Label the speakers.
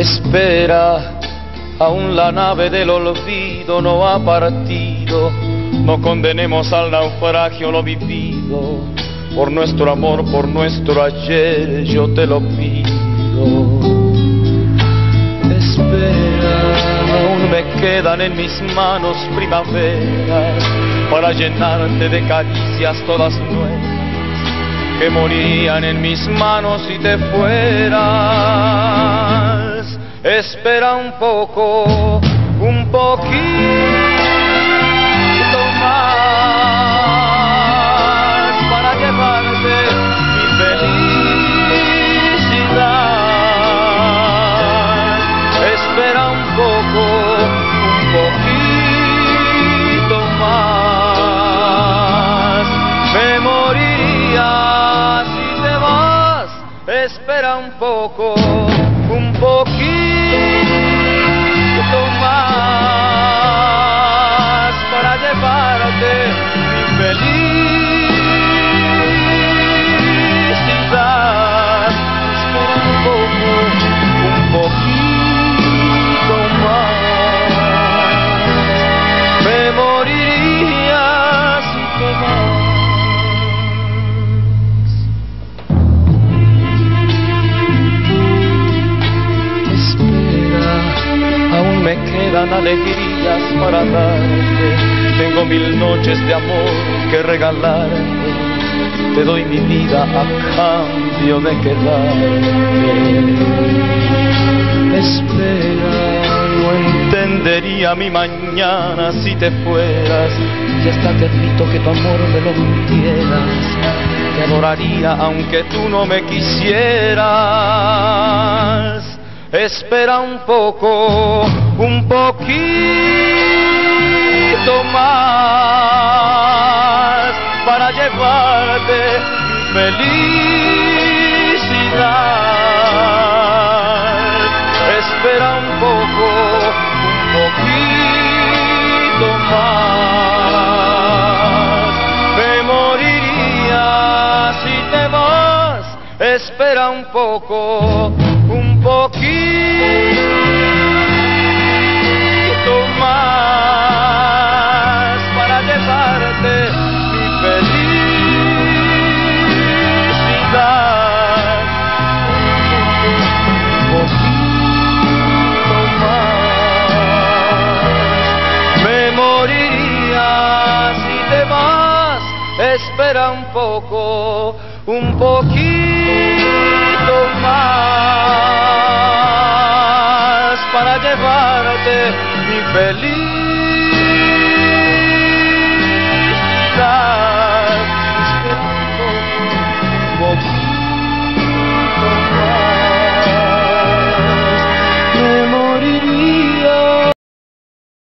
Speaker 1: Espera, aún la nave del olvido no ha partido. No condenemos al naufragio lo vivido. Por nuestro amor, por nuestro ayer, yo te lo pido. Espera, aún me quedan en mis manos primaveras para llenarte de caricias todas nuevas que morirían en mis manos si te fueras. Espera un poco, un poquito más para llevarte mi felicidad. Espera un poco, un poquito más. Me moriría si te vas. Espera un poco, un poquito Thank you. Quedan alegrías para darte. Tengo mil noches de amor que regalarte. Te doy mi vida a cambio de quedarte. Espera, no entendería mi mañana si te fueras. Y hasta te admito que tu amor me lo mintieras. Te adoraría aunque tú no me quisieras. Espera un poco, un poquito más para llevarte felicidad. Espera un poco, un poquito más. Me moriría si te vas. Espera un poco, un poquito más para llevarte mi felicidad. Un poquito más. Me moriría si te vas. Espera un poco, un poquito más para llevarte mi felicidad.